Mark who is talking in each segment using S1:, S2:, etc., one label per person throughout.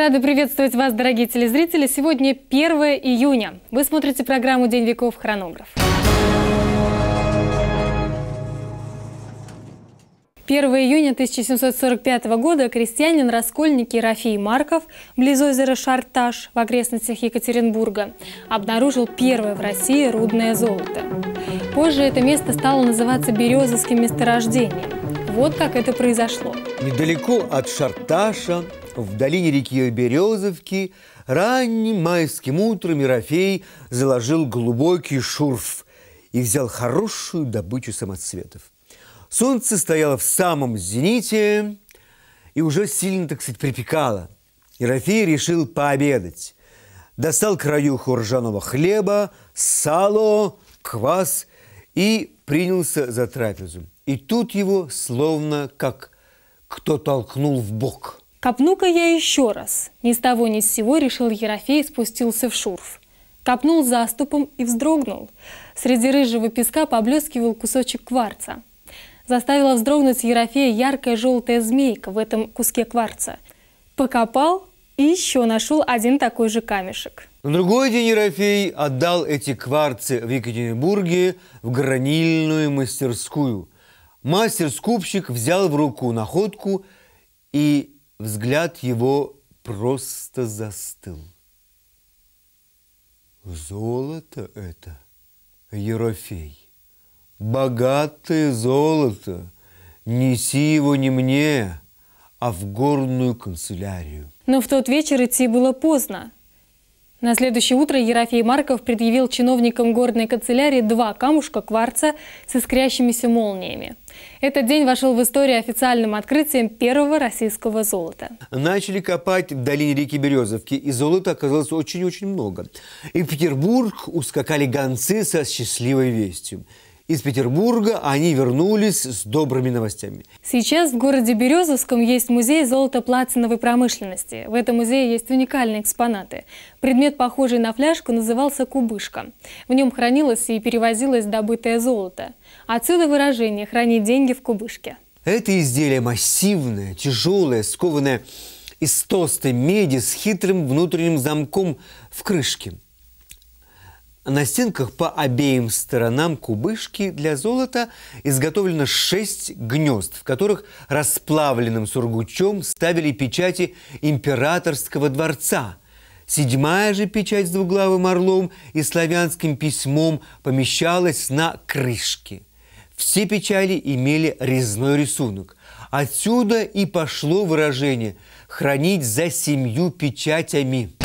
S1: рады приветствовать вас, дорогие телезрители. Сегодня 1 июня. Вы смотрите программу «День веков. Хронограф». 1 июня 1745 года крестьянин Раскольник Ерофей Марков близ озера Шарташ в окрестностях Екатеринбурга обнаружил первое в России рудное золото. Позже это место стало называться Березовским месторождением. Вот как это произошло.
S2: Недалеко от Шарташа, в долине реки Березовки, ранним майским утром Ерофей заложил глубокий шурф и взял хорошую добычу самоцветов. Солнце стояло в самом зените и уже сильно, так сказать, припекало. Ерофей решил пообедать. Достал краюху ржаного хлеба, сало, квас и принялся за трапезу. И тут его словно как кто толкнул в бок.
S1: Копну-ка я еще раз. Ни с того ни с сего решил Ерофей спустился в шурф. Копнул заступом и вздрогнул. Среди рыжего песка поблескивал кусочек кварца – заставила вздрогнуть Ерофея яркая желтая змейка в этом куске кварца. Покопал и еще нашел один такой же камешек.
S2: На другой день Ерофей отдал эти кварцы в Екатеринбурге в гранильную мастерскую. Мастер-скупщик взял в руку находку, и взгляд его просто застыл. Золото это, Ерофей богатое золото, неси его не мне, а в горную канцелярию.
S1: Но в тот вечер идти было поздно. На следующее утро Ерофей Марков предъявил чиновникам горной канцелярии два камушка кварца с искрящимися молниями. Этот день вошел в историю официальным открытием первого российского золота.
S2: Начали копать в долине реки Березовки, и золота оказалось очень-очень много. И в Петербург ускакали гонцы со счастливой вестью из Петербурга они вернулись с добрыми новостями.
S1: Сейчас в городе Березовском есть музей золото-платиновой промышленности. В этом музее есть уникальные экспонаты. Предмет, похожий на фляжку, назывался кубышка. В нем хранилось и перевозилось добытое золото. Отсюда выражение «хранить деньги в кубышке».
S2: Это изделие массивное, тяжелое, скованное из толстой меди с хитрым внутренним замком в крышке – на стенках по обеим сторонам кубышки для золота изготовлено шесть гнезд, в которых расплавленным сургучом ставили печати императорского дворца. Седьмая же печать с двуглавым орлом и славянским письмом помещалась на крышке. Все печали имели резной рисунок. Отсюда и пошло выражение «хранить за семью печатями».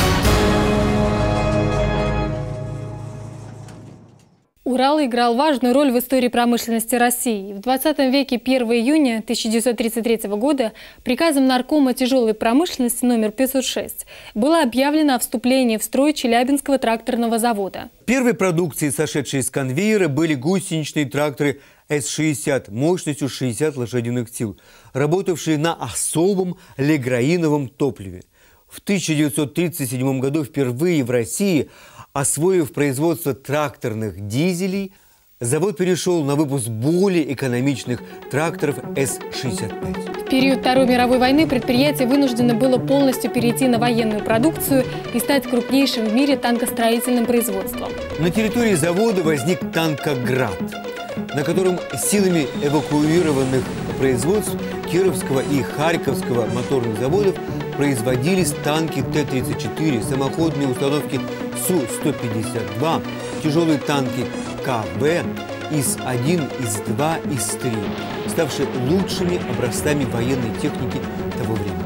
S1: Урал играл важную роль в истории промышленности России. В 20 веке 1 июня 1933 года приказом Наркома тяжелой промышленности номер 506 было объявлено о вступлении в строй Челябинского тракторного завода.
S2: Первой продукцией, сошедшей из конвейера, были гусеничные тракторы С-60 мощностью 60 лошадиных сил, работавшие на особом леграиновом топливе. В 1937 году впервые в России – Освоив производство тракторных дизелей, завод перешел на выпуск более экономичных тракторов С-65.
S1: В период Второй мировой войны предприятие вынуждено было полностью перейти на военную продукцию и стать крупнейшим в мире танкостроительным производством.
S2: На территории завода возник танкоград, на котором силами эвакуированных производств Кировского и Харьковского моторных заводов производились танки Т-34, самоходные установки Су-152, тяжелые танки КВ, ИС-1, ИС-2, ИС-3, ставшие лучшими образцами военной техники того времени.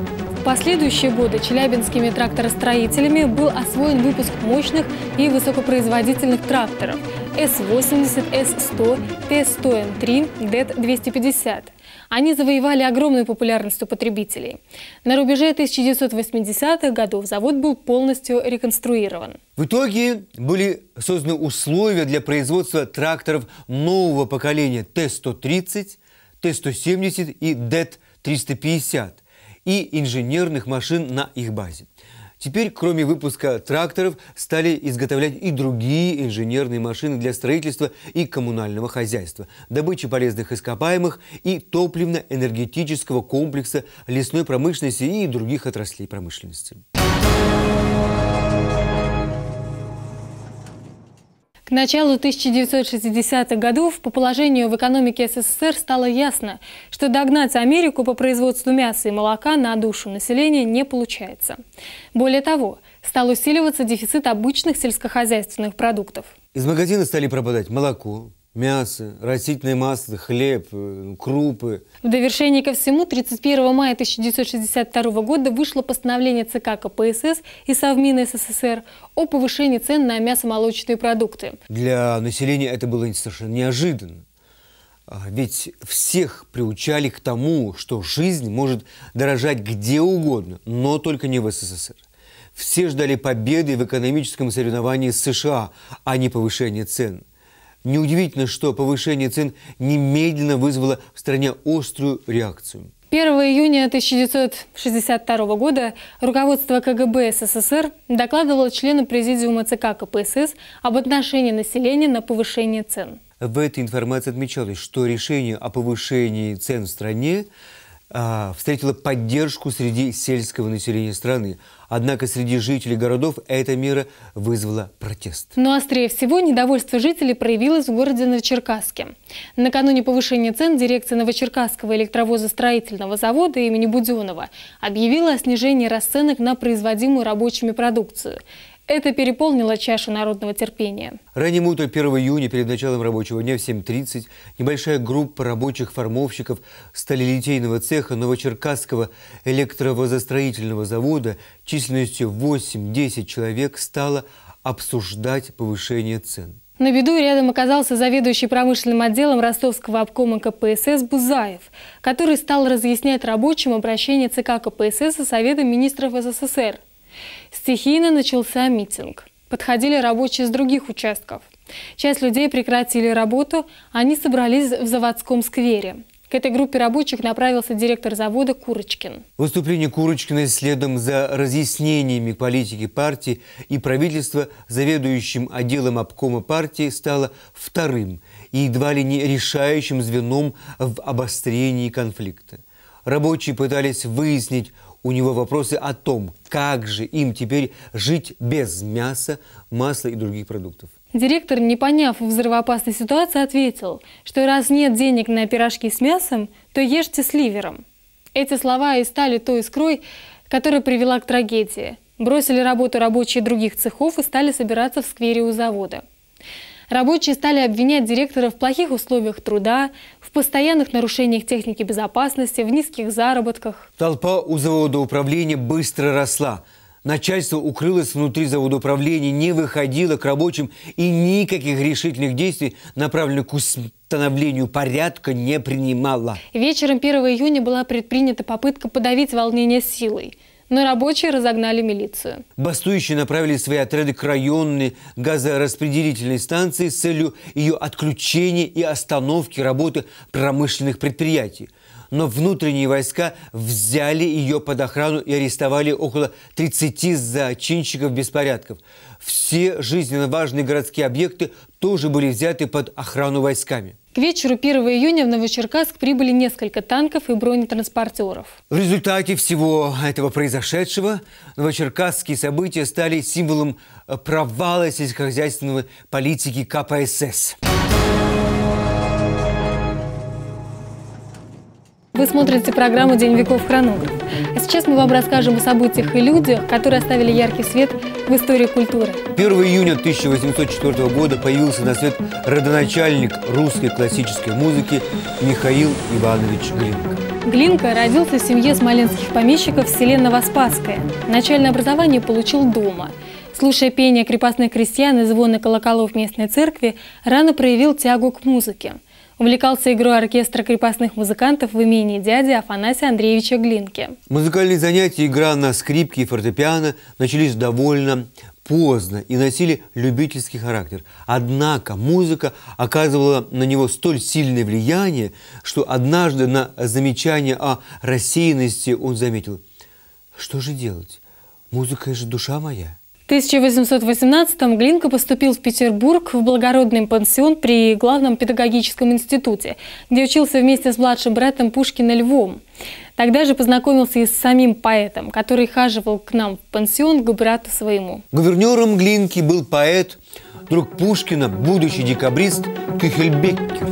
S1: Последующие годы челябинскими тракторостроителями был освоен выпуск мощных и высокопроизводительных тракторов С-80, С-100, Т-100М3, ДЭТ-250. Они завоевали огромную популярность у потребителей. На рубеже 1980-х годов завод был полностью реконструирован.
S2: В итоге были созданы условия для производства тракторов нового поколения Т-130, Т-170 и ДЭТ-350 и инженерных машин на их базе. Теперь, кроме выпуска тракторов, стали изготовлять и другие инженерные машины для строительства и коммунального хозяйства, добычи полезных ископаемых и топливно-энергетического комплекса лесной промышленности и других отраслей промышленности.
S1: К началу 1960-х годов по положению в экономике СССР стало ясно, что догнать Америку по производству мяса и молока на душу населения не получается. Более того, стал усиливаться дефицит обычных сельскохозяйственных продуктов.
S2: Из магазина стали пропадать молоко, мясо, растительное масло, хлеб, э, крупы.
S1: В довершение ко всему, 31 мая 1962 года вышло постановление ЦК КПСС и Совмина СССР о повышении цен на мясомолочные продукты.
S2: Для населения это было совершенно неожиданно. А ведь всех приучали к тому, что жизнь может дорожать где угодно, но только не в СССР. Все ждали победы в экономическом соревновании с США, а не повышения цен. Неудивительно, что повышение цен немедленно вызвало в стране острую реакцию.
S1: 1 июня 1962 года руководство КГБ СССР докладывало членам Президиума ЦК КПСС об отношении населения на повышение цен.
S2: В этой информации отмечалось, что решение о повышении цен в стране а, встретила поддержку среди сельского населения страны. Однако среди жителей городов эта мера вызвала протест.
S1: Но острее всего недовольство жителей проявилось в городе Новочеркасске. Накануне повышения цен дирекция Новочеркасского электровозостроительного завода имени Буденова объявила о снижении расценок на производимую рабочими продукцию. Это переполнило чашу народного терпения.
S2: Ранним утром 1 июня, перед началом рабочего дня в 7.30, небольшая группа рабочих формовщиков сталелитейного цеха Новочеркасского электровозостроительного завода численностью 8-10 человек стала обсуждать повышение цен.
S1: На беду рядом оказался заведующий промышленным отделом ростовского обкома КПСС Бузаев, который стал разъяснять рабочим обращение ЦК КПСС и Совета министров СССР – Стихийно начался митинг. Подходили рабочие с других участков. Часть людей прекратили работу, они собрались в заводском сквере. К этой группе рабочих направился директор завода Курочкин.
S2: Выступление Курочкина следом за разъяснениями политики партии и правительства заведующим отделом обкома партии стало вторым и едва ли не решающим звеном в обострении конфликта. Рабочие пытались выяснить у него вопросы о том, как же им теперь жить без мяса, масла и других продуктов.
S1: Директор, не поняв взрывоопасной ситуации, ответил, что раз нет денег на пирожки с мясом, то ешьте с ливером. Эти слова и стали той искрой, которая привела к трагедии. Бросили работу рабочие других цехов и стали собираться в сквере у завода. Рабочие стали обвинять директора в плохих условиях труда, в постоянных нарушениях техники безопасности, в низких заработках.
S2: Толпа у завода управления быстро росла. Начальство укрылось внутри завода управления, не выходило к рабочим и никаких решительных действий, направленных к установлению порядка, не принимало.
S1: Вечером 1 июня была предпринята попытка подавить волнение силой – но рабочие разогнали милицию.
S2: Бастующие направили свои отряды к районной газораспределительной станции с целью ее отключения и остановки работы промышленных предприятий. Но внутренние войска взяли ее под охрану и арестовали около 30 зачинщиков беспорядков. Все жизненно важные городские объекты тоже были взяты под охрану войсками.
S1: К вечеру 1 июня в Новочеркасск прибыли несколько танков и бронетранспортеров.
S2: В результате всего этого произошедшего новочеркасские события стали символом провала сельскохозяйственной политики КПСС.
S1: Вы смотрите программу «День веков. Хронограф». А сейчас мы вам расскажем о событиях и людях, которые оставили яркий свет в истории культуры.
S2: 1 июня 1804 года появился на свет родоначальник русской классической музыки Михаил Иванович Глинка.
S1: Глинка родился в семье смоленских помещиков в селе Новоспасское. Начальное образование получил дома. Слушая пение крепостных крестьян и звоны колоколов местной церкви, рано проявил тягу к музыке. Увлекался игрой оркестра крепостных музыкантов в имении дяди Афанасия Андреевича Глинки.
S2: Музыкальные занятия, игра на скрипке и фортепиано начались довольно поздно и носили любительский характер. Однако музыка оказывала на него столь сильное влияние, что однажды на замечание о рассеянности он заметил, что же делать? Музыка – же душа моя.
S1: 1818-м Глинка поступил в Петербург в благородный пансион при Главном педагогическом институте, где учился вместе с младшим братом Пушкина Львом. Тогда же познакомился и с самим поэтом, который хаживал к нам в пансион к брату своему.
S2: Гувернером Глинки был поэт друг Пушкина, будущий декабрист Кюхельбеккер,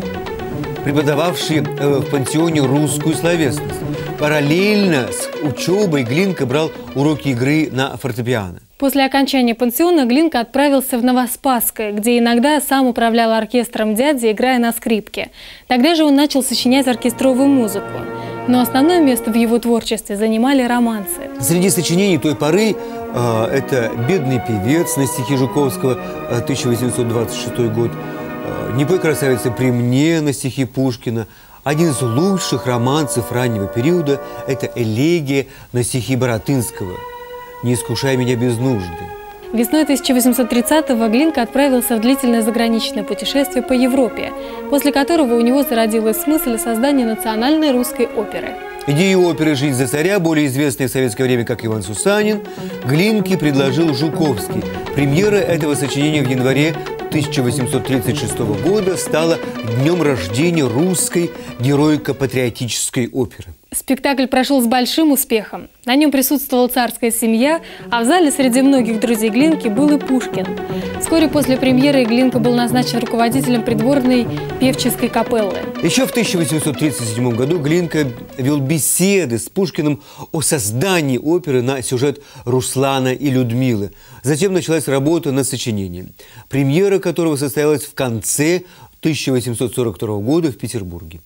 S2: преподававший э, в пансионе русскую словесность. Параллельно с учебой Глинка брал уроки игры на фортепиано.
S1: После окончания пансиона Глинка отправился в Новоспасское, где иногда сам управлял оркестром дяди, играя на скрипке. Тогда же он начал сочинять оркестровую музыку. Но основное место в его творчестве занимали романсы.
S2: Среди сочинений той поры э, это «Бедный певец» на стихи Жуковского, э, 1826 год, э, «Не пой, красавица, при мне» на стихи Пушкина, один из лучших романсов раннего периода – это «Элегия» на стихи Боротынского «Не искушай меня без нужды».
S1: Весной 1830-го Глинка отправился в длительное заграничное путешествие по Европе, после которого у него зародилась мысль о создании национальной русской оперы.
S2: Идею оперы «Жизнь за царя», более известной в советское время как Иван Сусанин, Глинке предложил Жуковский. Премьера этого сочинения в январе 1836 года стала днем рождения русской героико-патриотической оперы.
S1: Спектакль прошел с большим успехом. На нем присутствовала царская семья, а в зале среди многих друзей Глинки был и Пушкин. Вскоре после премьеры Глинка был назначен руководителем придворной певческой капеллы.
S2: Еще в 1837 году Глинка вел беседы с Пушкиным о создании оперы на сюжет Руслана и Людмилы. Затем началась работа над сочинением, премьера которого состоялась в конце 1842 года в Петербурге.